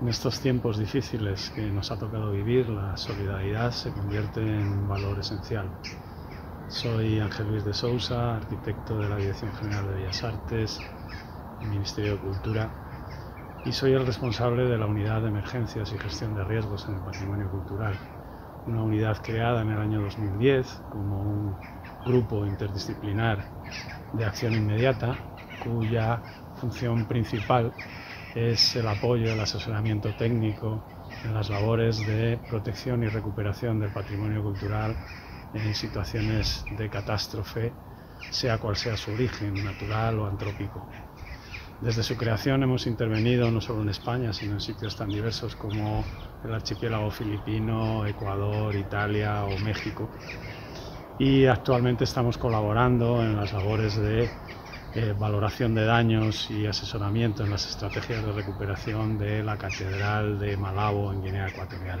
En estos tiempos difíciles que nos ha tocado vivir, la solidaridad se convierte en un valor esencial. Soy Ángel Luis de Sousa, arquitecto de la Dirección General de Bellas Artes, Ministerio de Cultura, y soy el responsable de la Unidad de Emergencias y Gestión de Riesgos en el Patrimonio Cultural, una unidad creada en el año 2010 como un grupo interdisciplinar de acción inmediata cuya función principal es el apoyo, el asesoramiento técnico en las labores de protección y recuperación del patrimonio cultural en situaciones de catástrofe, sea cual sea su origen, natural o antrópico. Desde su creación hemos intervenido no solo en España, sino en sitios tan diversos como el archipiélago filipino, Ecuador, Italia o México. Y actualmente estamos colaborando en las labores de eh, valoración de daños y asesoramiento en las estrategias de recuperación de la Catedral de Malabo en Guinea Ecuatorial.